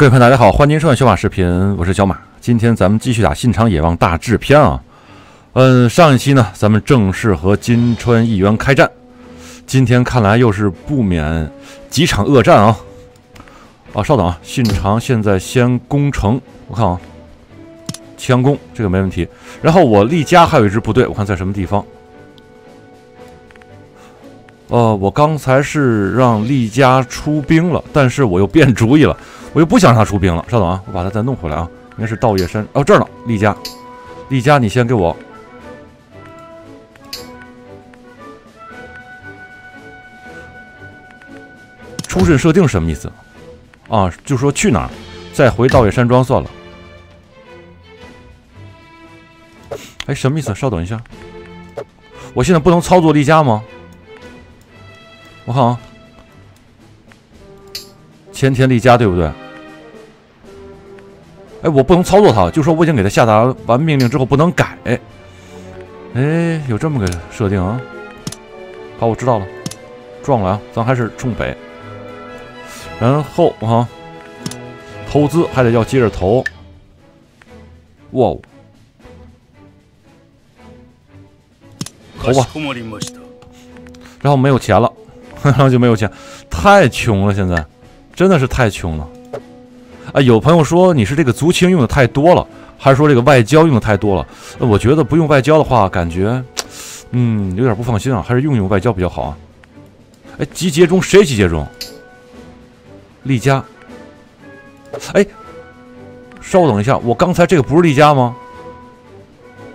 各位朋友，大家好，欢迎收看小马视频，我是小马。今天咱们继续打信长野望大制篇啊。嗯，上一期呢，咱们正式和金川议员开战。今天看来又是不免几场恶战啊。啊，稍等啊，信长现在先攻城，我看啊，强攻这个没问题。然后我立家还有一支部队，我看在什么地方。呃，我刚才是让丽家出兵了，但是我又变主意了，我又不想让他出兵了。稍等啊，我把他再弄回来啊，应该是稻叶山哦，这儿呢，丽佳，丽佳，你先给我出阵设定什么意思？啊，就说去哪儿，再回稻叶山庄算了。哎，什么意思？稍等一下，我现在不能操作丽佳吗？我看啊，前田利家对不对？哎，我不能操作他，就说我已经给他下达完命令之后不能改。哎，有这么个设定啊？好，我知道了，撞了啊，咱还是冲北。然后啊，投资还得要接着投。哇，投吧。然后没有钱了。然后就没有钱，太穷了，现在真的是太穷了。啊，有朋友说你是这个族情用的太多了，还是说这个外交用的太多了？我觉得不用外交的话，感觉 嗯有点不放心啊，还是用用外交比较好啊。哎，集结中谁集结中？丽佳。哎，稍等一下，我刚才这个不是丽佳吗？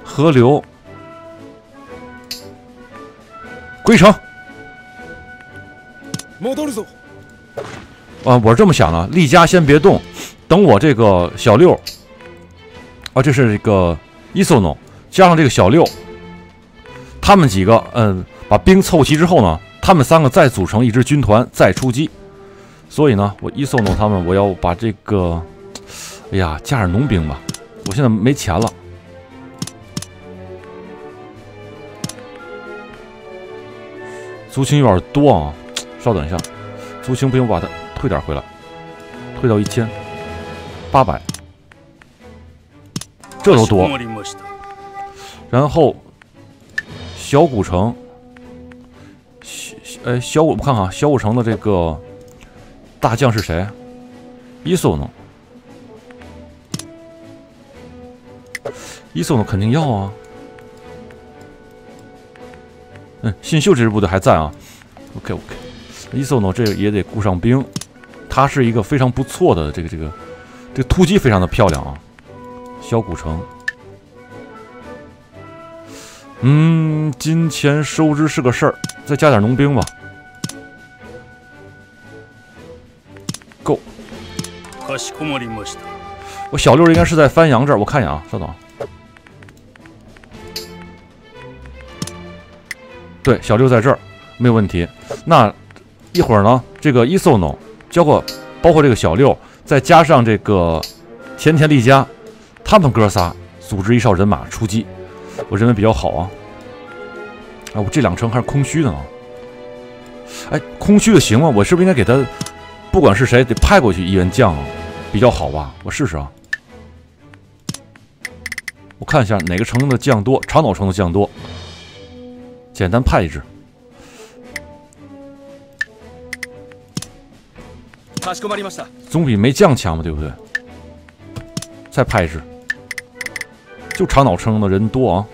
河流归城。啊，我是这么想的，丽佳先别动，等我这个小六，啊，这是这个伊索诺加上这个小六，他们几个，嗯，把兵凑齐之后呢，他们三个再组成一支军团再出击。所以呢，我伊索诺他们，我要把这个，哎呀，加点农兵吧，我现在没钱了，族群有点多啊。稍等一下，族情不行，我把它退点回来，退到一千八百，这都多。然后小古城，小哎小古，我看看小古城的这个大将是谁？伊索诺，伊索诺肯定要啊。嗯，新秀这支部队还在啊。OK OK。伊索诺这也得雇上兵，他是一个非常不错的这个这个这个突击非常的漂亮啊，小古城，嗯，金钱收支是个事儿，再加点农兵吧，够。我小六应该是在翻阳这儿，我看一眼啊，稍等。对，小六在这儿，没有问题。那。一会儿呢，这个伊索诺，包括包括这个小六，再加上这个田田利家，他们哥仨组织一哨人马出击，我认为比较好啊。哎，我这两城还是空虚的呢。哎，空虚的行吗？我是不是应该给他，不管是谁，得派过去一员将，比较好吧？我试试啊。我看一下哪个城的将多，长岛城的将多，简单派一支。总比没将强嘛，对不对？再派一支，就长岛城的人多啊。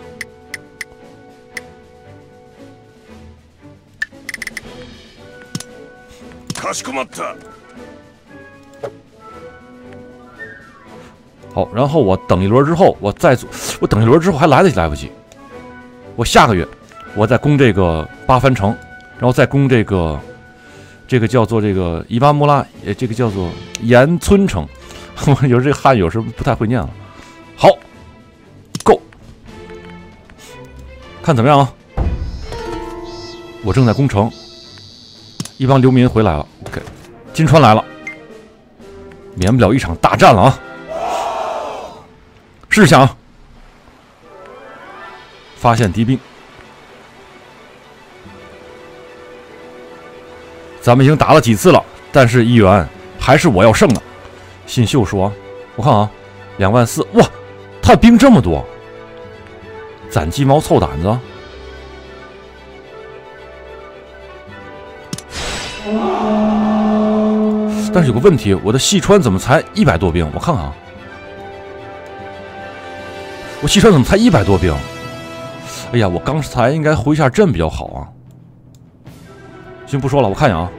好，然后我等一轮之后，我再做。我等一轮之后还来得及来不及？我下个月我再攻这个八番城，然后再攻这个。这个叫做这个伊巴木拉，呃，这个叫做岩村城。我有这个汉语有时候不太会念了。好，，Go，，看怎么样啊？我正在攻城，一帮流民回来了。OK，金川来了，免不了一场大战了啊！试想，发现敌兵。咱们已经打了几次了，但是议员还是我要胜的。信秀说：“我看啊，两万四，哇，他兵这么多，攒鸡毛凑胆子。”但是有个问题，我的细川怎么才一百多兵？我看看啊，我细川怎么才一百多兵？哎呀，我刚才应该回一下阵比较好啊。先不说了，我看一眼啊。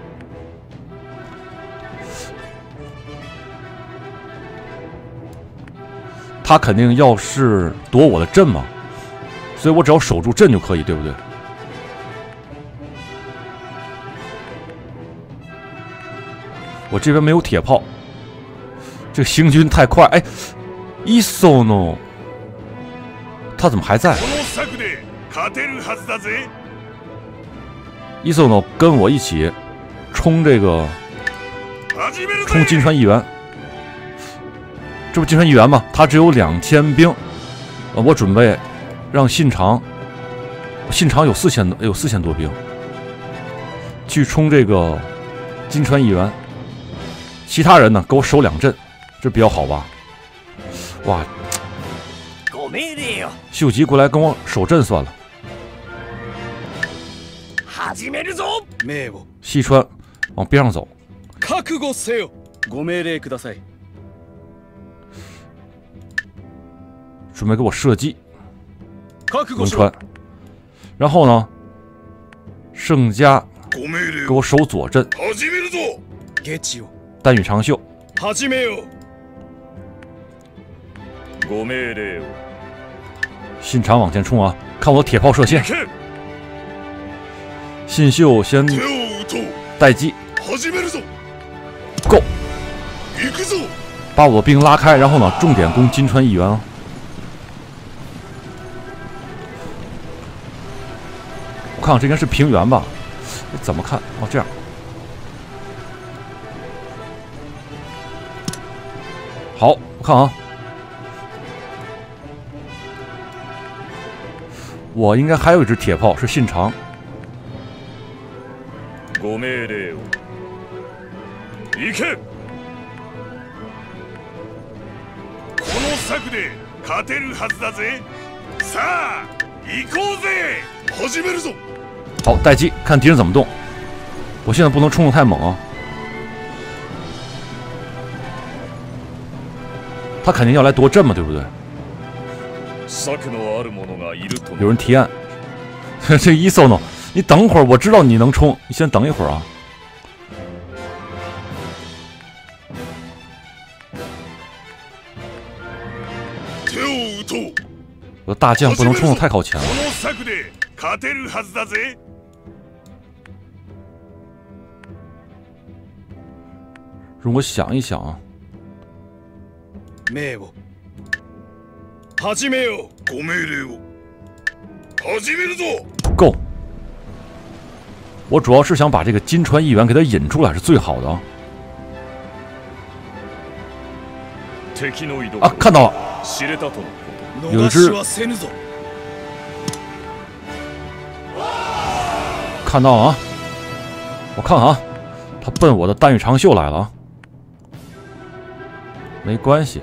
他肯定要是夺我的阵嘛，所以我只要守住阵就可以，对不对？我这边没有铁炮，这行军太快。哎，伊索诺，他怎么还在？伊索诺跟我一起冲这个，冲金川议员。这不金川议员吗？他只有两千兵，呃，我准备让信长，信长有四千多，有四千多兵，去冲这个金川议员。其他人呢？给我守两阵，这比较好吧？哇！秀吉过来跟我守阵算了。西川往边上走。准备给我射击。龙川。然后呢？盛家给我守左阵。丹羽长秀，信长往前冲啊！看我铁炮射线。信秀先待机，Go！把我兵拉开，然后呢，重点攻金川议员啊！我看看，这应该是平原吧？怎么看？哦，这样。好，我看啊，我应该还有一支铁炮，是信长。ご命令を。行け。この策で勝てるはずだぜ。さあ、行こうぜ。始めるぞ。好，待机，看敌人怎么动。我现在不能冲的太猛啊。他肯定要来夺阵嘛，对不对？有人提案，这伊索诺，你等会儿，我知道你能冲，你先等一会儿啊。我大将不能冲的太靠前了。容我想一想啊。命を始めようご命令を始めるぞ Go！ 我主要是想把这个金川议员给他引出来，是最好的啊！啊，看到了，有一只，看到了啊！我看看啊，他奔我的丹羽长袖来了啊！没关系。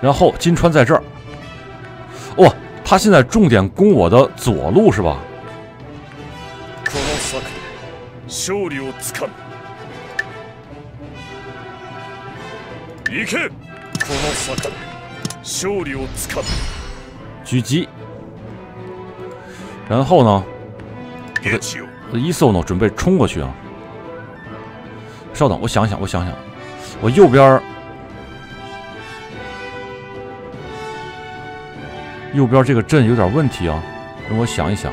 然后金川在这儿，哇，他现在重点攻我的左路是吧？狙击。然后呢？我的伊索呢？准备冲过去啊！稍等，我想想，我想想，我右边。右边这个阵有点问题啊，让我想一想。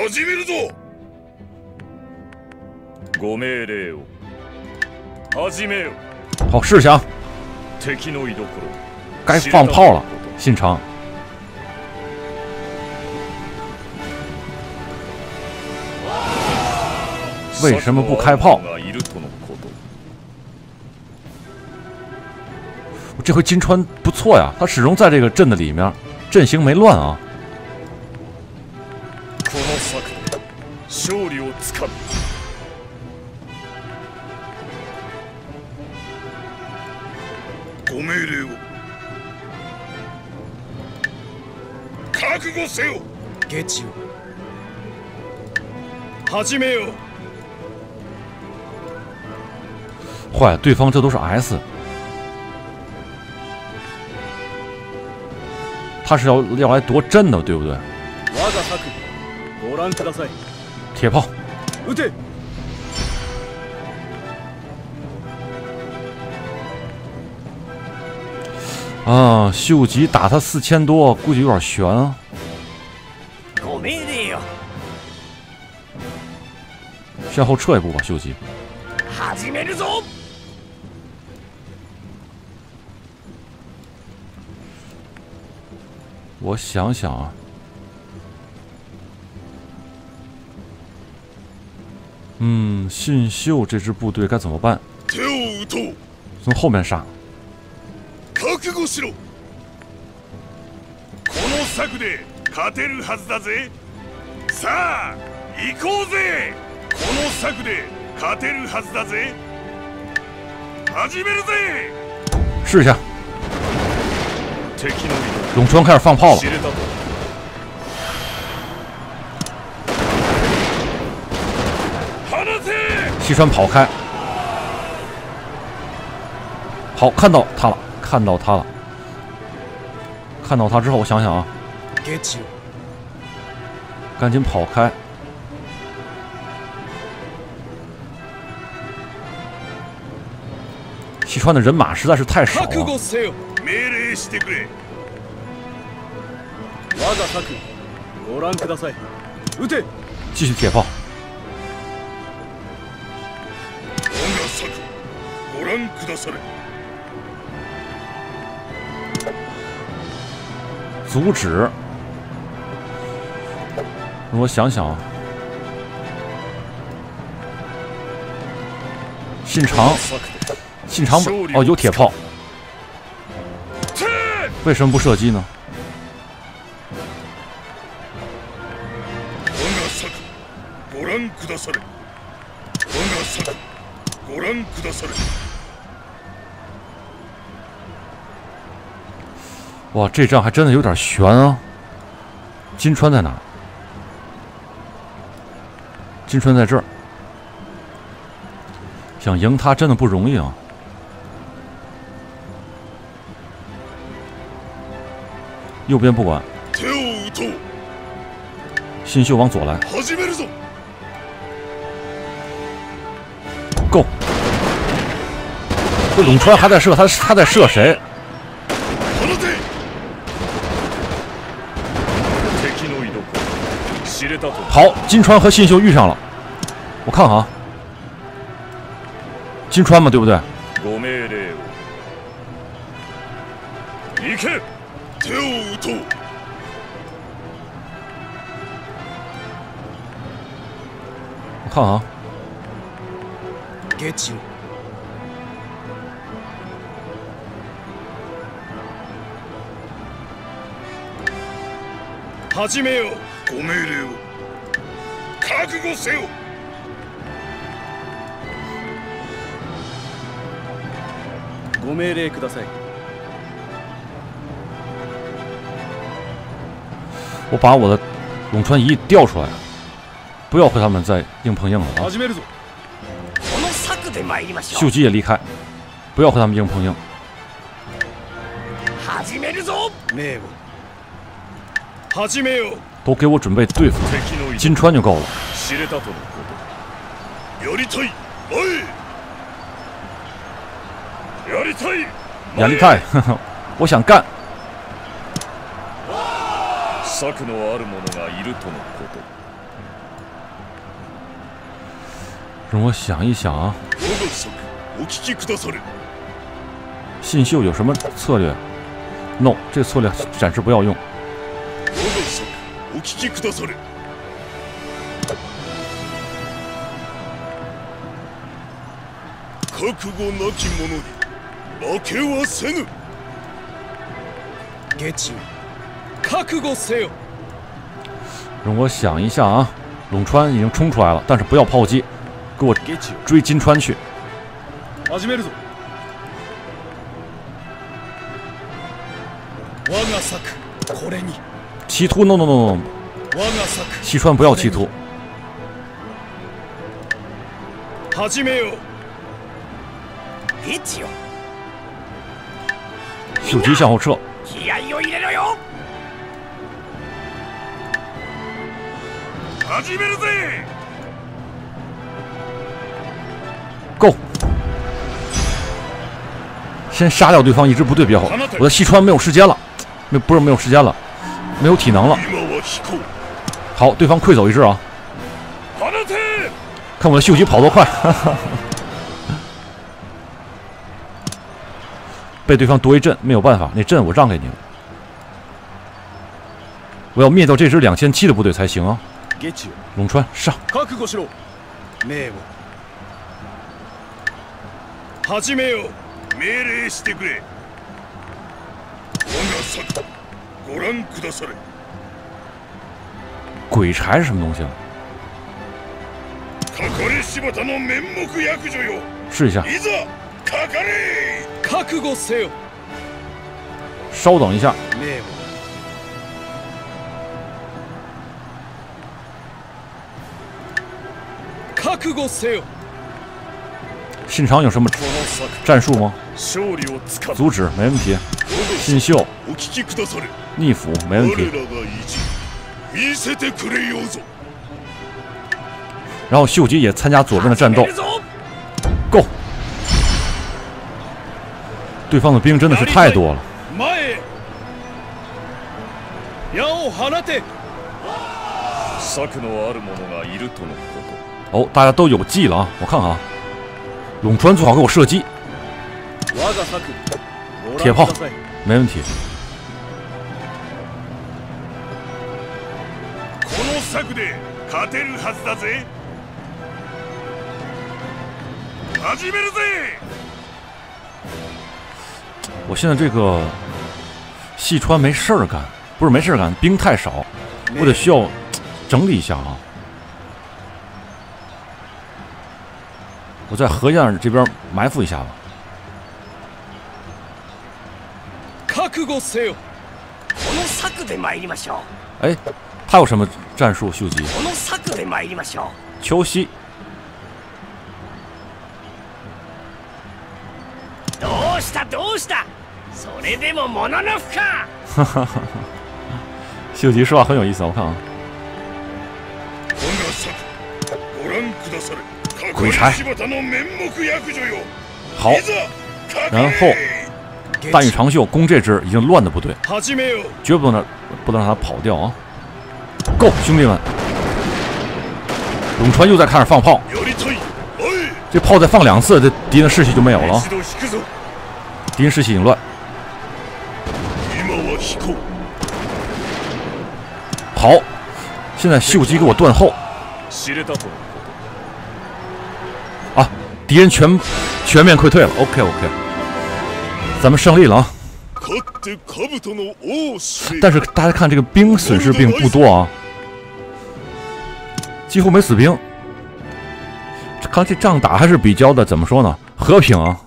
始めるぞご命令を始めよ好，试一下啊，敵の居所该放炮了，信长。为什么不开炮？这回金川不错呀，他始终在这个阵的里面，阵型没乱啊。 ゲチを始めよ坏，对方这都是 S，他是要要来夺阵的，对不对？铁炮，啊！秀吉打他四千多，估计有点悬啊。 向后撤一步吧，秀吉。开始走。我想想啊。嗯，信秀这支部队该怎么办？从后面上。この策で勝てるはずだぜ。さあ、行こうぜ。覚悟しろ。この策で勝てるはずだぜ。さあ、行こうぜ。この策で勝てるはずだぜ。始めるぜ。试一下。永川开始放炮了。西川跑开，好，看到他了，看到他了，看到他之后，我想想啊，赶紧跑开。 川的人马实在是太少了。继续铁炮。阻止！我想想。啊，信长，信长哦，有铁炮，为什么不射击呢？哇，这仗还真的有点悬啊！金川在哪？金川在这儿，想赢他真的不容易啊！右边不管，新秀往左来，Go！这永川还在射，他他在射谁？好，金川和信秀遇上了，我看看啊，金川嘛，对不对？看啊。始めよご命令を覚悟せよご命令ください我把我的永川一调出来， 不要和他们再硬碰硬了啊！秀吉也离开，不要和他们硬碰硬。都给我准备对付。金川就够了。亚历泰，我想干。让我想一想啊。信秀有什么策略？No，这个策略暂时不要用。覚悟なき者に負けはせぬ。ゲチ覚悟せよ。让我想一下啊，陇川已经冲出来了，但是不要炮击， 给我追金川去。始めるぞ。我が策これに。企图，no no no no。我が策。西川不要企图。始めよ。一起。秀吉向后撤。気合を入れろよ。始めるぜ。 先杀掉对方一支部队比较好。我的西川没有时间了，没不是没有时间了，没有体能了。好，对方溃走一支啊。看我的秀吉跑多快！被对方夺一阵，没有办法，那阵我让给你了。我要灭掉这支两千七的部队才行啊！龙川上。始めよ。命令してくれ。我が策、ご覧くだされ。鬼柴是什么东西啊？かかれ柴田の面目役女よ。试一下。いざかかれ。覚悟せよ。稍等一下。覚悟せよ。信长有什么战术吗？ 阻止没问题。信秀逆斧没问题。然后秀吉也参加左边的战斗。Go！对方的兵真的是太多了。哦，大家都有计了啊！我看看啊。陇川最好给我射击，铁炮没问题。我现在这个细川没事儿干，不是没事儿干，兵太少，我得需要整理一下啊。我在河沿这边埋伏一下吧。哎，他有什么战术？秀吉。秋夕。どうしたどうした？それでももののふか。哈哈哈！秀吉说话很有意思，我看啊。鬼柴，好，然后 大羽长袖攻这支已经乱的部队，绝不能不能让他跑掉啊！Go，兄弟们，永川又在开始放炮，这炮再放两次，这敌人士气就没有了。敌人士气已经乱，好，现在秀吉给我断后。啊敌人全全面溃退了，OK OK，咱们胜利了啊！但是大家看这个兵损失并不多啊，几乎没死兵。看这仗打还是比较的，怎么说呢？和平啊！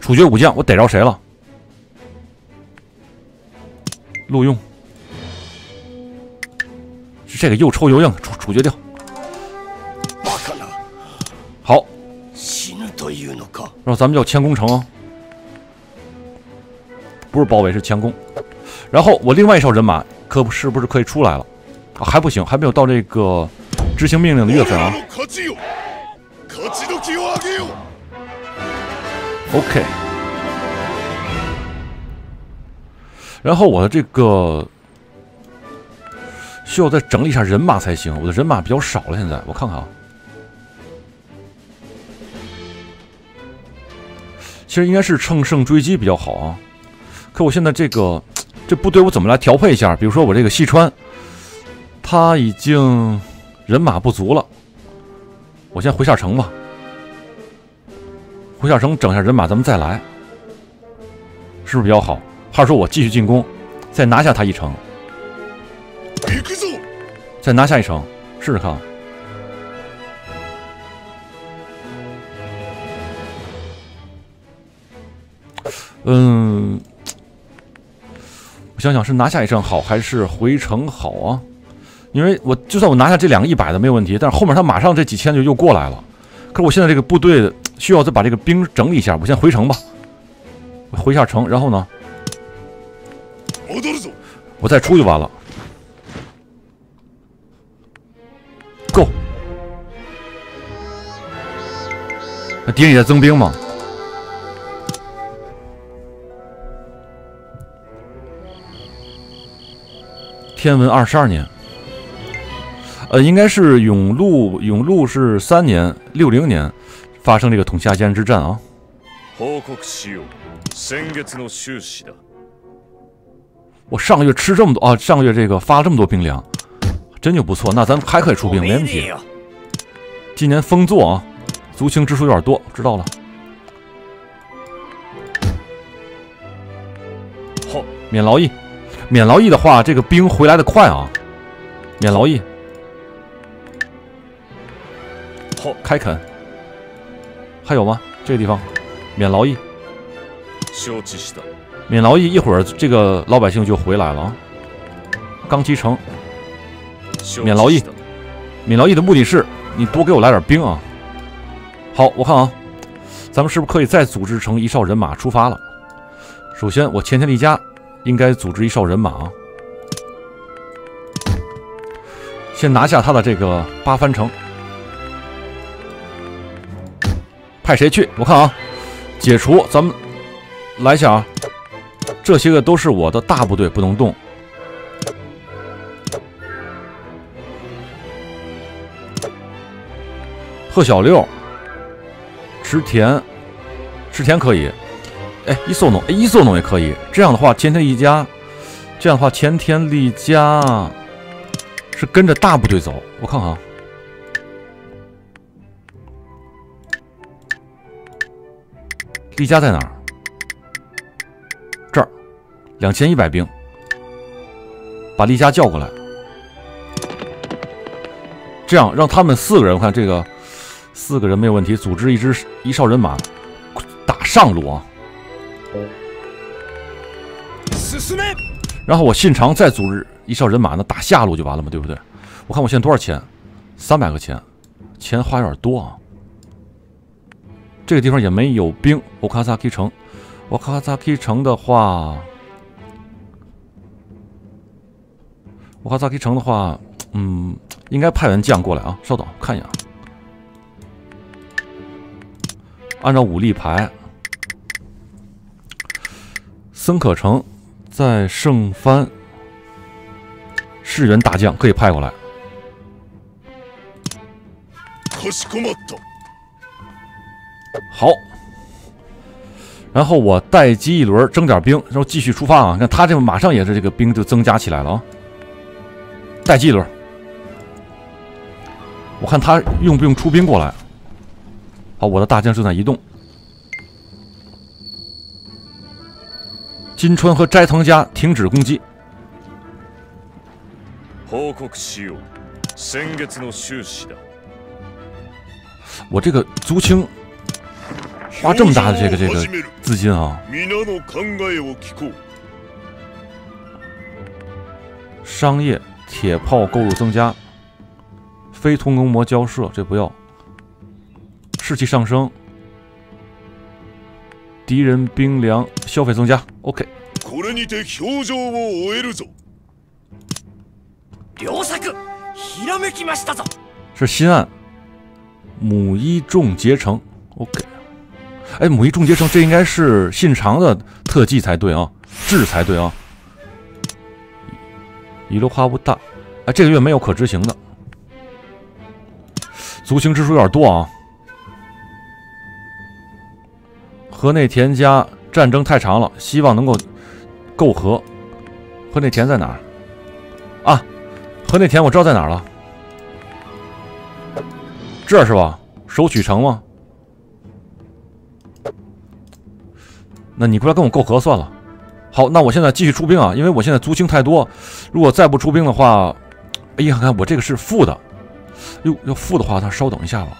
处决武将，我逮着谁了？录用，这个又抽又硬，处处决掉。然后咱们叫谦攻城哦，不是包围，是谦攻。然后我另外一哨人马可不是不是可以出来了？啊，还不行，还没有到这个执行命令的月份啊。OK。然后我的这个需要再整理一下人马才行，我的人马比较少了，现在我看看啊。其实应该是乘胜追击比较好啊。可我现在这个这部队我怎么来调配一下？比如说我这个西川，他已经人马不足了，我先回下城吧。回下城整下人马，咱们再来，是不是比较好？还是说我继续进攻，再拿下他一城，再拿下一城，试试看。嗯，我想想是拿下一胜好还是回城好啊？因为我就算我拿下这两个一百的没有问题，但是后面他马上这几千就又过来了。可是我现在这个部队。需要再把这个兵整理一下，我先回城吧，回一下城，然后呢，我再出就完了。Go！那敌人也在增兵吗？天文二十二年，呃，应该是永禄，永禄是三年，六零年。发生这个统下间之战啊！我上个月吃这么多啊，上个月这个发了这么多兵粮，真就不错。那咱们还可以出兵，没问题。今年封作啊，族情支出有点多，知道了。好，免劳役，免劳役的话，这个兵回来的快啊。免劳役，好，开垦。还有吗？这个地方免劳役，免劳役，一会儿这个老百姓就回来了啊。刚击城，免劳役，免劳役的目的是你多给我来点兵啊。好，我看啊，咱们是不是可以再组织成一哨人马出发了？首先，我前田利家应该组织一哨人马啊，先拿下他的这个八番城。派谁去？我看啊，解除，咱们来一下啊。这些个都是我的大部队，不能动。贺小六，池田，池田可以。哎，伊索农，哎，伊索农也可以。这样的话，前田利家，这样的话，前田利家是跟着大部队走。我看看啊。利家在哪儿？这儿，两千一百兵，把利家叫过来，这样让他们四个人，我看这个四个人没有问题，组织一支一哨人马打上路啊。然后我信长再组织一哨人马呢打下路就完了嘛，对不对？我看我现在多少钱？三百个钱，钱花有点多啊。这个地方也没有兵。我卡萨 K 城，我卡萨 K 城的话，我卡萨 K 城的话，嗯，应该派员将过来啊。稍等，我看一眼。按照武力排，森可成在胜藩，士元大将可以派过来。好，然后我待机一轮，征点兵，然后继续出发啊！看他这马上也是这个兵就增加起来了啊！待机一轮，我看他用不用出兵过来？好，我的大将正在移动。金川和斋藤家停止攻击。我这个足青。花这么大的这个这个资金啊！商业铁炮购入增加，非通工模交涉这不要，士气上升，敌人兵粮消费增加。OK。是新案，母一众结成。OK。哎，母一众结成，这应该是信长的特技才对啊，智才对啊。一路花不大，哎，这个月没有可执行的，族情支出有点多啊。河内田家战争太长了，希望能够媾和。河内田在哪儿？啊，河内田我知道在哪儿了，这是吧？守曲城吗？那你过来跟我媾和算了。好，那我现在继续出兵啊，因为我现在族亲太多，如果再不出兵的话，哎呀，看我这个是负的，哟，要负的话，他稍等一下吧。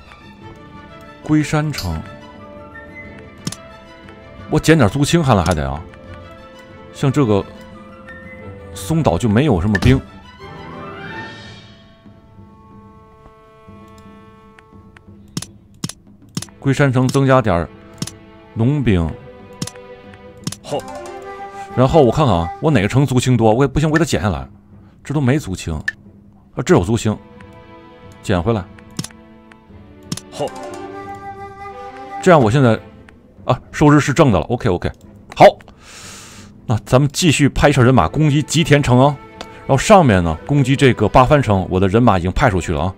龟山城，我减点族亲，看来还得啊。像这个松岛就没有什么兵，龟山城增加点农兵。好。然后我看看啊，我哪个城族青多？我也不行，我给它减下来。这都没族青，啊，这有族青，减回来。好，这样我现在啊，收支是正的了。OK OK，好，那咱们继续派一人马攻击吉田城啊。然后上面呢，攻击这个八幡城，我的人马已经派出去了啊。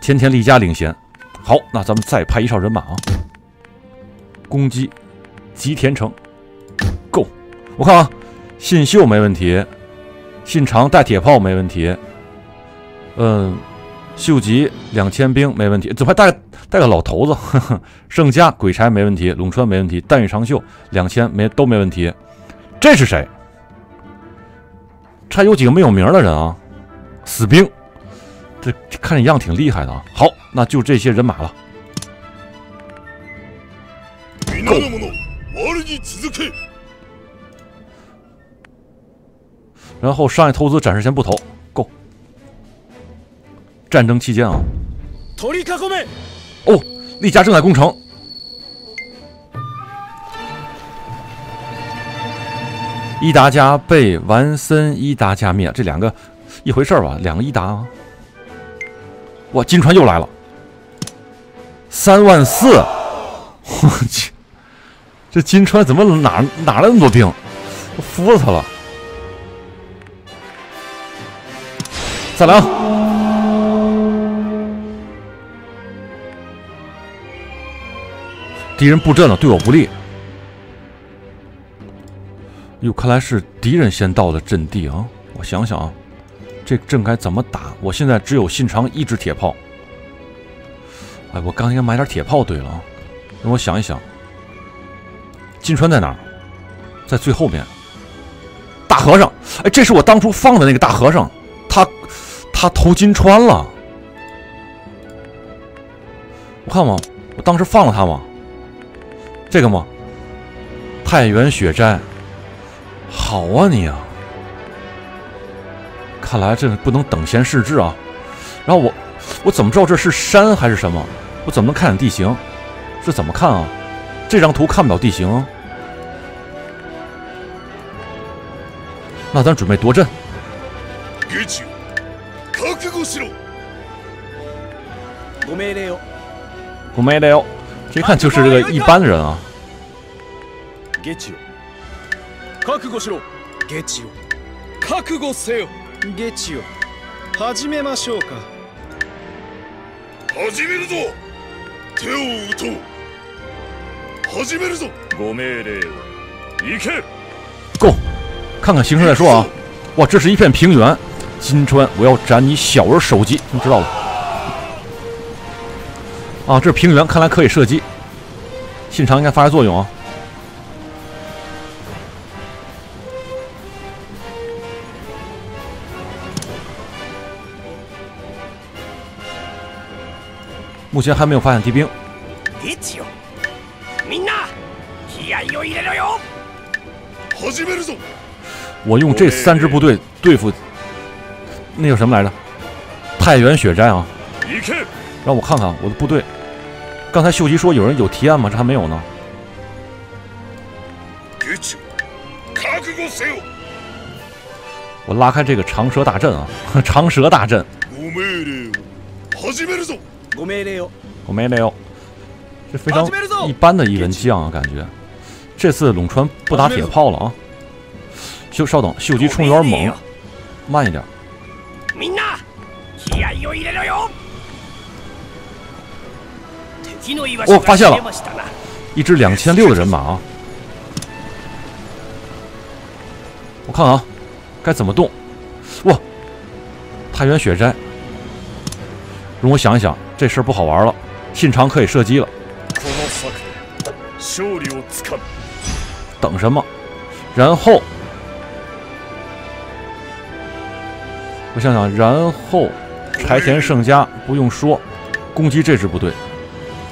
前田利家领先。好，那咱们再派一哨人马啊，攻击吉田城。Go，我看啊，信秀没问题，信长带铁炮没问题，嗯，秀吉两千兵没问题，怎么还带带个老头子？呵呵，盛家鬼差没问题，陇川没问题，淡羽长秀两千没都没问题。这是谁？这还有几个没有名的人啊？死兵，这看着样挺厉害的啊。好，那就这些人马了。够。然后商业投资暂时先不投，够。战争期间啊，哦，利家正在攻城。伊达家被完森伊达家灭，这两个一回事吧？两个伊达啊！哇，金川又来了，三万四！我去，这金川怎么哪哪来那么多兵？我服了他了。再来！敌人布阵了，对我不利。哟，看来是敌人先到的阵地啊！我想想啊，这阵该怎么打？我现在只有信长一支铁炮。哎，我刚应该买点铁炮。对了啊，让我想一想，金川在哪儿？在最后面。大和尚，哎，这是我当初放的那个大和尚，他。他投金川了，我看嘛？我当时放了他吗？这个吗？太原雪斋，好啊你啊！看来这不能等闲视之啊。然后我，我怎么知道这是山还是什么？我怎么能看见地形？这怎么看啊？这张图看不了地形。那咱准备夺阵。ご命令を。ご命令を。 这看就是这个一般人啊。ゲチよ。覚悟しろ。ゲチよ。覚悟せよ。ゲチよ。始めましょうか。始めるぞ。手を打とう。始めるぞ。ご命令を。行け。Go，看看形势再说啊。哇，这是一片平原。金川，我要斩你小儿首级，你知道了。 啊，这是平原，看来可以射击。信长应该发挥作用啊。目前还没有发现敌兵。我用这三支部队对付。那叫什么来着？太原血战啊！让我看看我的部队。刚才秀吉说有人有提案吗？这还没有呢。我拉开这个长蛇大阵啊！长蛇大阵。我没了，我没了。这非常一般的一人将啊，感觉。这次陇川不打铁炮了啊！秀，稍等，秀吉冲有点猛，慢一点。我发现了，一支两千六的人马啊！我看啊，该怎么动？哇！太原雪斋，容我想一想，这事儿不好玩了。信长可以射击了。等什么？然后，我想想，然后柴田胜家不用说，攻击这支部队。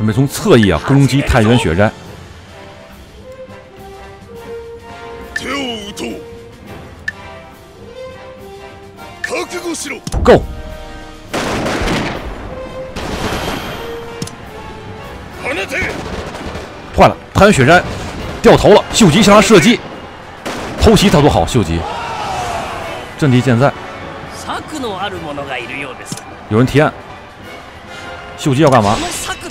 准备从侧翼啊攻击太原雪斋。Go！坏了，太原雪斋掉头了，秀吉向他射击，偷袭他多好，秀吉阵地健在。有人提案，秀吉要干嘛？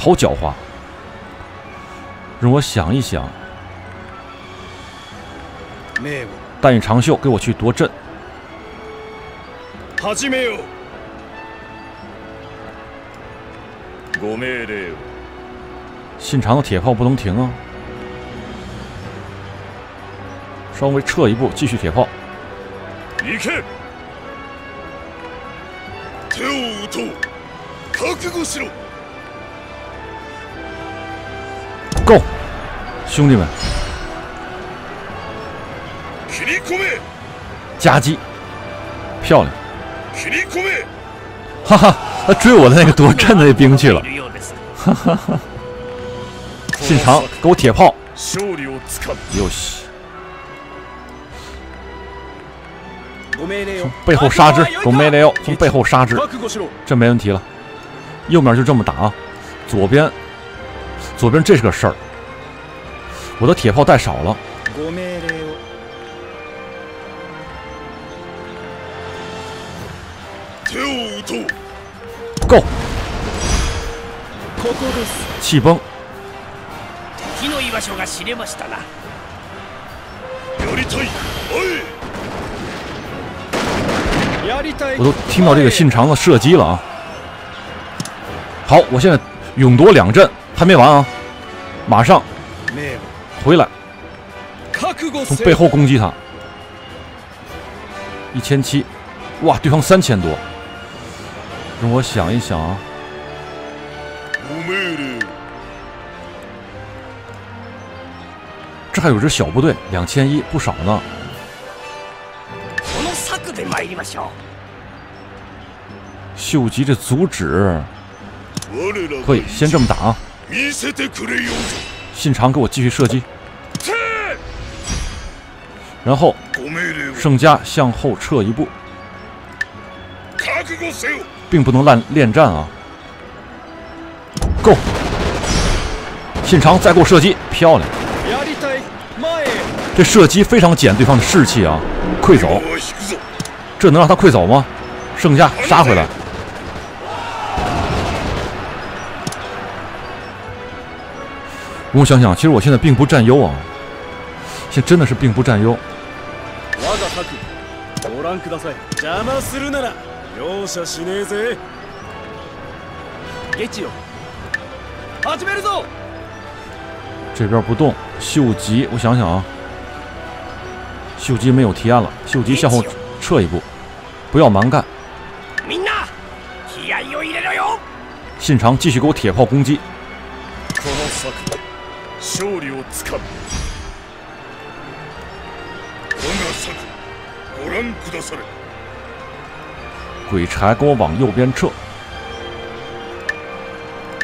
好狡猾。让我想一想。但羽长袖给我去夺阵。信长的铁炮不能停啊！稍微撤一步，继续铁炮。Go，兄弟们！夹击，漂亮！哈哈，他追我的那个夺阵的那兵去了。哈哈哈！信长，给我铁炮！又西，从背后杀之！狗没雷欧，从背后杀之！这没问题了。右面就这么打啊！左边，左边这是个事儿。我的铁炮带少了。Go！气崩！我都听到这个信长的射击了啊！好，我现在勇夺两阵，还没完啊！马上回来，从背后攻击他。一千七，哇，对方三千多。让我想一想啊，这还有支小部队，两千一，不少呢。秀吉这阻止，可以先这么打啊。信长给我继续射击，然后胜家向后撤一步。并不能烂恋战啊！Go，信长再给我射击，漂亮！这射击非常减对方的士气啊！溃走，这能让他溃走吗？胜家杀回来！我想想，其实我现在并不占优啊，现在真的是并不占优。容赦しねえぜゲチよ始めるぞ这边不动，秀吉，我想想啊，秀吉没有提案了，秀吉向后撤一步，不要蛮干。信长继续给我铁炮攻击。 勝利をつかむ。我が策ご覧くだされ。鬼差给我往右边撤。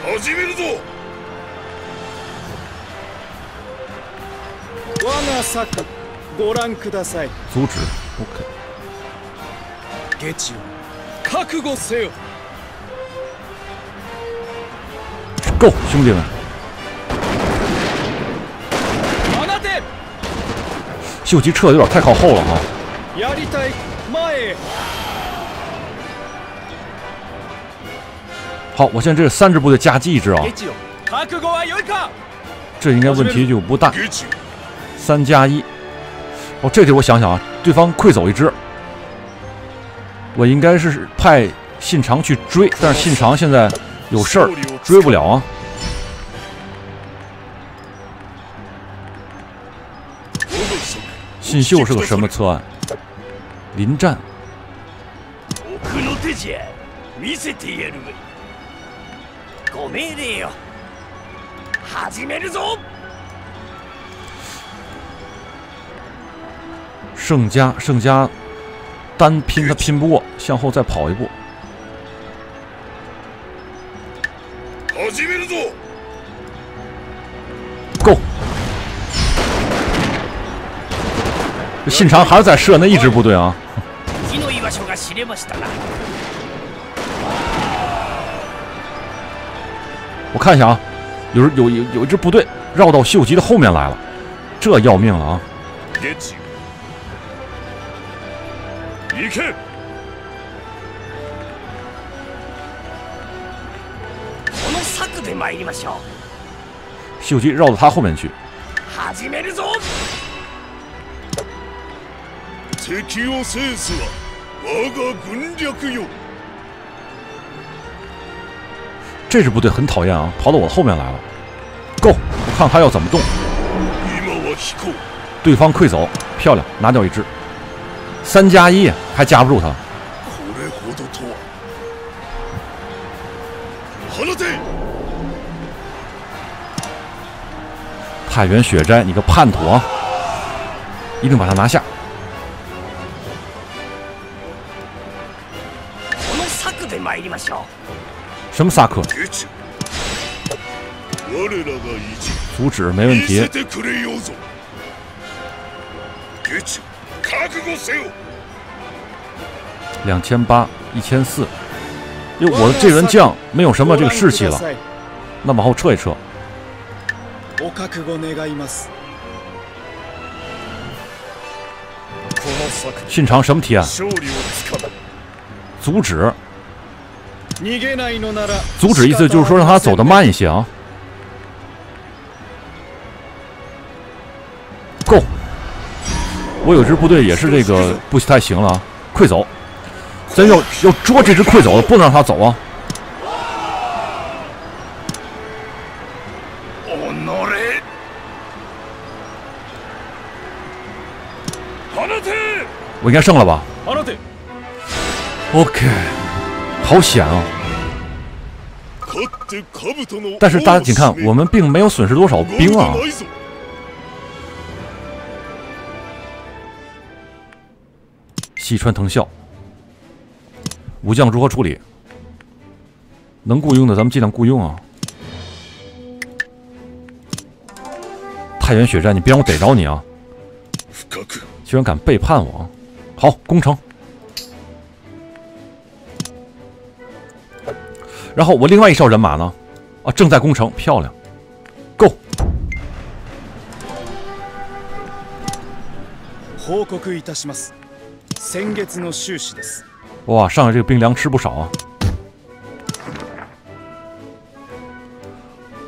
始めるぞ。我が策ご覧ください。阻止。OK ゲチよ覚悟せよ。Go 兄弟们秀吉撤的有点太靠后了哈やりたい前へ好我现在这是三支部队夹击一支啊ゲチよ覚悟は良いか这应该问题就不大ゲチ三加一哦这题我想想啊对方溃走一支我应该是派信长去追但是信长现在有事儿追不了啊 我が策信秀是个什么策案临战奥の手じゃ見せてやるご命令よ始めるぞ盛家盛家单拼他拼不过向后再跑一步始めるぞ 信长还是在射那一支部队啊！火の居場所が知れましたな我看一下啊，有有有有一支部队绕到秀吉的后面来了，这要命了啊！ゲチ行けこの策で参りましょ秀吉绕到他后面去，う始めるぞ 敵を制すは我が軍略よ这支部队很讨厌啊，跑到我后面来了。Go！我看他要怎么动。今は引こう对方溃走，漂亮，拿掉一只。三加一还夹不住他。これほどとは放て太原雪斋，你个叛徒啊！一定把他拿下。 策で参りましょ什么萨克？ゲチ我らが意地阻止没问题。見せてくれようぞゲチ覚悟せよ两千八，一千四。因为我的这员将没有什么这个士气了，那往后撤一撤。お覚悟願いますこの策信长什么提案？勝利をつかむ阻止，逃げないのなら 阻止意思就是说让他走得慢一些啊。Go！我有支部队也是这个不太行了啊，溃走，咱要要捉这只溃走的，不能让他走啊。我应该胜了吧？OK，好险啊！勝って兜の但是大家请看，我们并没有损失多少兵啊。ないぞ西川藤校，武将如何处理？能雇佣的咱们尽量雇佣啊。太原血战，你别让我逮着你啊！深く居然敢背叛我啊！好，攻城。 然后我另外一哨人马呢？啊，正在攻城，漂亮，Go！報告いたします先月の収支です哇，上海这个兵粮吃不少啊。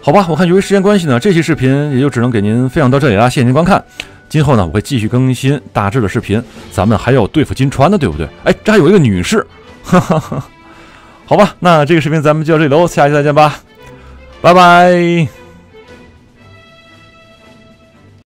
好吧，我看由于时间关系呢，这期视频也就只能给您分享到这里啦，谢谢您观看。今后呢，我会继续更新大致的视频，咱们还要对付金川呢，对不对？哎，这还有一个女士，哈哈哈。 好吧，那这个视频咱们就到这里喽，下期再见吧，拜拜。